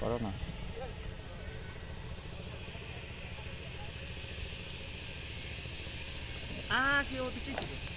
からないあー、塩ついてる。